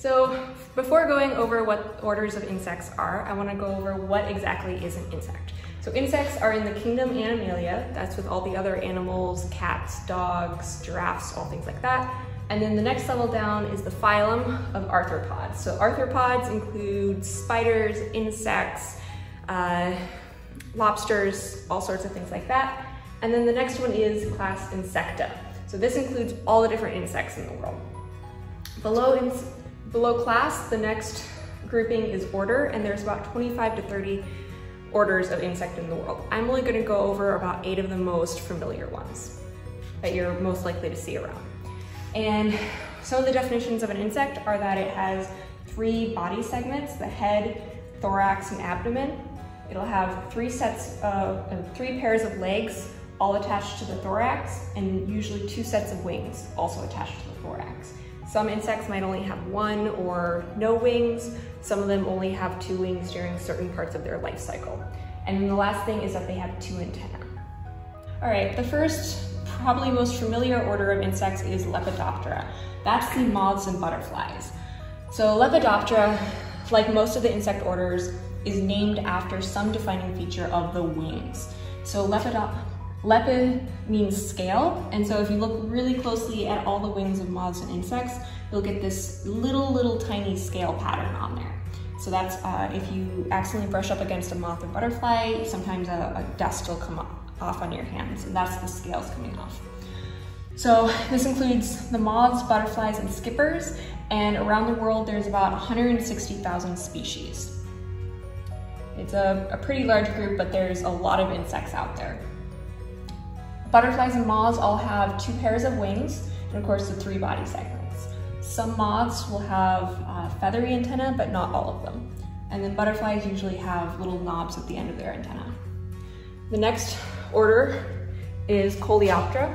So before going over what orders of insects are, I wanna go over what exactly is an insect. So insects are in the kingdom Animalia, that's with all the other animals, cats, dogs, giraffes, all things like that. And then the next level down is the phylum of arthropods. So arthropods include spiders, insects, uh, lobsters, all sorts of things like that. And then the next one is class Insecta. So this includes all the different insects in the world. Below, in, below class, the next grouping is order, and there's about 25 to 30 orders of insect in the world. I'm only gonna go over about eight of the most familiar ones that you're most likely to see around. And some of the definitions of an insect are that it has three body segments, the head, thorax, and abdomen. It'll have three sets of, uh, three pairs of legs, all attached to the thorax, and usually two sets of wings, also attached to the thorax. Some insects might only have one or no wings. Some of them only have two wings during certain parts of their life cycle. And the last thing is that they have two antennae. All right, the first, probably most familiar order of insects is Lepidoptera. That's the moths and butterflies. So Lepidoptera, like most of the insect orders, is named after some defining feature of the wings. So Lepidoptera, Lepid means scale, and so if you look really closely at all the wings of moths and insects, you'll get this little, little tiny scale pattern on there. So that's uh, if you accidentally brush up against a moth or butterfly, sometimes a, a dust will come off on your hands, and that's the scales coming off. So this includes the moths, butterflies, and skippers, and around the world there's about 160,000 species. It's a, a pretty large group, but there's a lot of insects out there. Butterflies and moths all have two pairs of wings, and of course the three body segments. Some moths will have uh, feathery antennae, but not all of them. And then butterflies usually have little knobs at the end of their antenna. The next order is Coleoptera.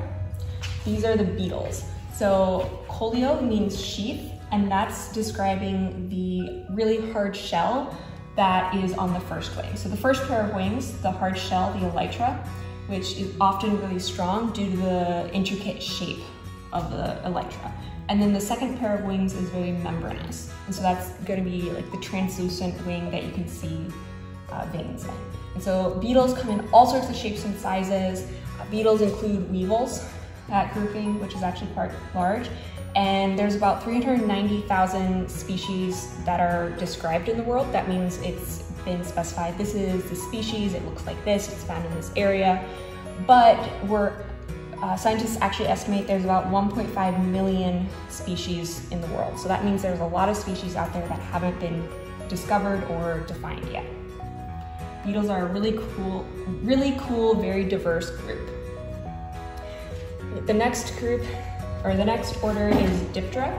These are the beetles. So coleo means sheath, and that's describing the really hard shell that is on the first wing. So the first pair of wings, the hard shell, the elytra, which is often really strong due to the intricate shape of the elytra. And then the second pair of wings is very membranous. And so that's gonna be like the translucent wing that you can see uh, veins in. And so beetles come in all sorts of shapes and sizes. Uh, beetles include weevils, that grouping, which is actually quite large. And there's about 390,000 species that are described in the world. That means it's been specified, this is the species, it looks like this, it's found in this area. But we're, uh, scientists actually estimate there's about 1.5 million species in the world. So that means there's a lot of species out there that haven't been discovered or defined yet. Beetles are a really cool, really cool, very diverse group. The next group, or the next order is Diptera.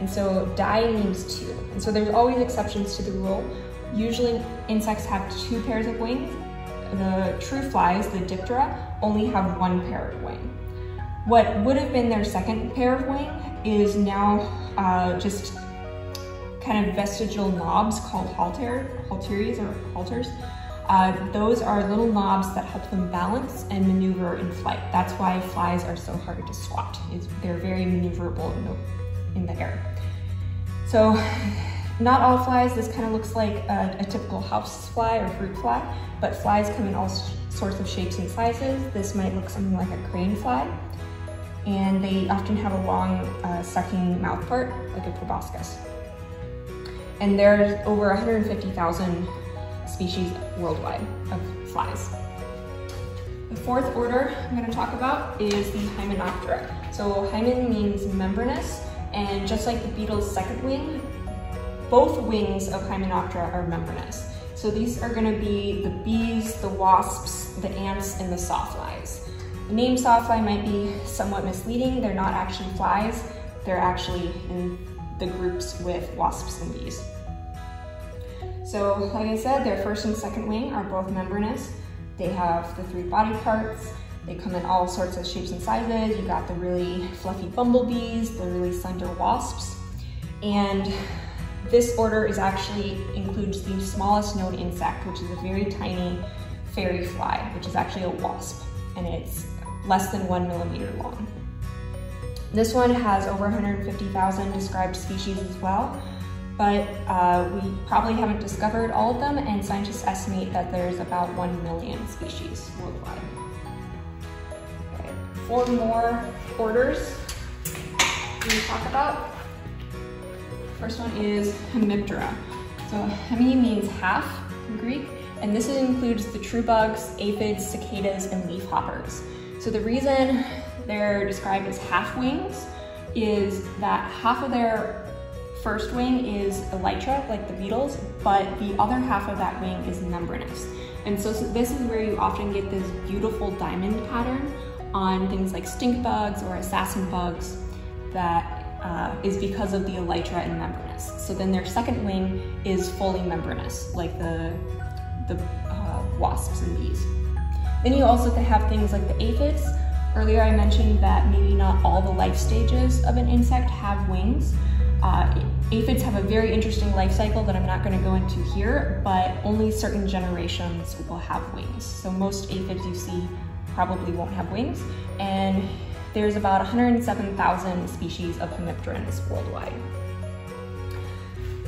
And so di means two. And so there's always exceptions to the rule. Usually insects have two pairs of wings. The true flies, the Diptera, only have one pair of wing. What would have been their second pair of wing is now uh, just kind of vestigial knobs called halter, halteres or halters. Uh, those are little knobs that help them balance and maneuver in flight. That's why flies are so hard to swat. It's, they're very maneuverable in the, in the air. So not all flies, this kind of looks like a, a typical house fly or fruit fly, but flies come in all sorts of shapes and sizes. This might look something like a crane fly. And they often have a long uh, sucking mouth part, like a proboscis. And there's over 150,000 species worldwide of flies. The fourth order I'm gonna talk about is the Hymenoptera. So hymen means membranous, and just like the beetle's second wing, both wings of Hymenoptera are membranous. So these are gonna be the bees, the wasps, the ants, and the sawflies. The name sawfly might be somewhat misleading. They're not actually flies. They're actually in the groups with wasps and bees. So like I said, their first and second wing are both membranous. They have the three body parts. They come in all sorts of shapes and sizes. You got the really fluffy bumblebees, the really slender wasps. And this order is actually includes the smallest known insect, which is a very tiny fairy fly, which is actually a wasp, and it's less than one millimeter long. This one has over 150,000 described species as well. But uh, we probably haven't discovered all of them and scientists estimate that there's about 1 million species worldwide. Right. Four more orders we talk about. First one is Hemiptera. So hemi means half in Greek, and this includes the true bugs, aphids, cicadas, and leaf hoppers. So the reason they're described as half wings is that half of their first wing is elytra, like the beetles, but the other half of that wing is membranous. And so, so this is where you often get this beautiful diamond pattern on things like stink bugs or assassin bugs that uh, is because of the elytra and membranous. So then their second wing is fully membranous, like the, the uh, wasps and bees. Then you also have things like the aphids. Earlier I mentioned that maybe not all the life stages of an insect have wings. Uh, aphids have a very interesting life cycle that I'm not going to go into here, but only certain generations will have wings. So most aphids you see probably won't have wings, and there's about 107,000 species of hemipterans worldwide.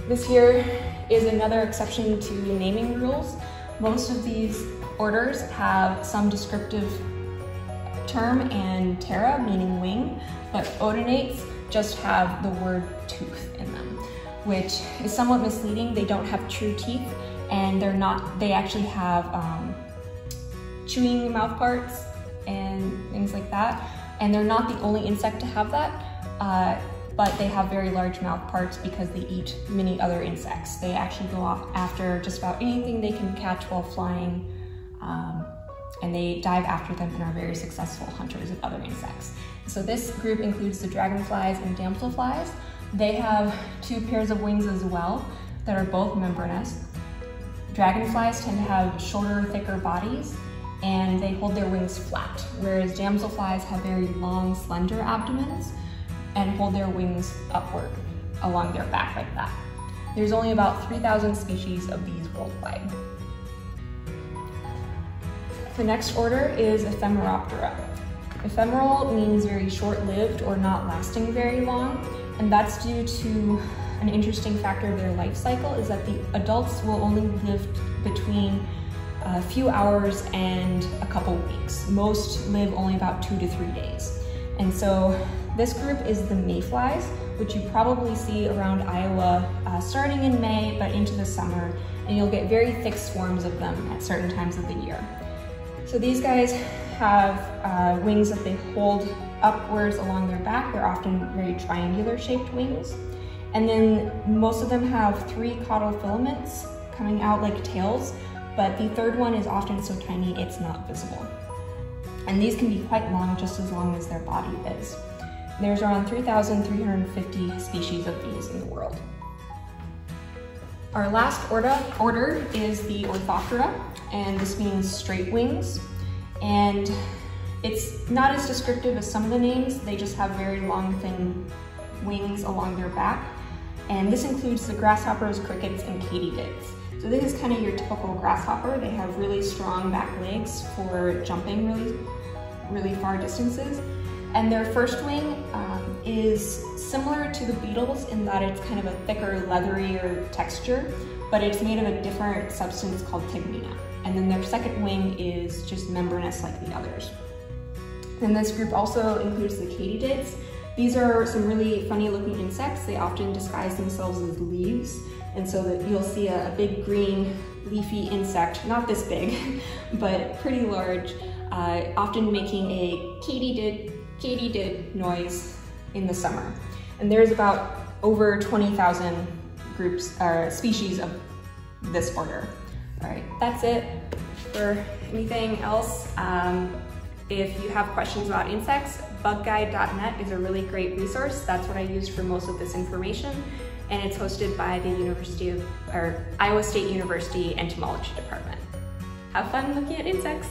This here is another exception to naming rules. Most of these orders have some descriptive term and ptera, meaning wing, but odonates just have the word tooth in them, which is somewhat misleading. They don't have true teeth and they're not, they actually have um, chewing mouth parts and things like that. And they're not the only insect to have that, uh, but they have very large mouth parts because they eat many other insects. They actually go off after just about anything they can catch while flying, um, and they dive after them and are very successful hunters of other insects. So this group includes the dragonflies and damselflies. They have two pairs of wings as well that are both membranous. Dragonflies tend to have shorter, thicker bodies, and they hold their wings flat, whereas damselflies have very long, slender abdomens and hold their wings upward along their back like that. There's only about 3,000 species of these worldwide. The next order is Ephemeroptera. Ephemeral means very short-lived or not lasting very long, and that's due to an interesting factor of their life cycle is that the adults will only live between a few hours and a couple weeks. Most live only about two to three days. And so this group is the mayflies, which you probably see around Iowa uh, starting in May but into the summer, and you'll get very thick swarms of them at certain times of the year. So these guys have uh, wings that they hold upwards along their back. They're often very triangular shaped wings. And then most of them have three caudal filaments coming out like tails, but the third one is often so tiny it's not visible. And these can be quite long, just as long as their body is. There's around 3,350 species of these in the world. Our last order, order is the Orthoptera, and this means straight wings. And it's not as descriptive as some of the names, they just have very long, thin wings along their back. And this includes the grasshoppers, crickets, and katydids. So this is kind of your typical grasshopper. They have really strong back legs for jumping really, really far distances. And their first wing um, is similar to the beetles in that it's kind of a thicker, leatherier texture, but it's made of a different substance called tegmina. And then their second wing is just membranous like the others. Then this group also includes the katydids. These are some really funny looking insects. They often disguise themselves as leaves. And so that you'll see a, a big green leafy insect, not this big, but pretty large, uh, often making a katydid, katydid noise in the summer. And there's about over 20,000 groups or species of this order. All right, that's it for anything else. Um, if you have questions about insects, bugguide.net is a really great resource. That's what I used for most of this information and it's hosted by the University of, or Iowa State University Entomology Department. Have fun looking at insects.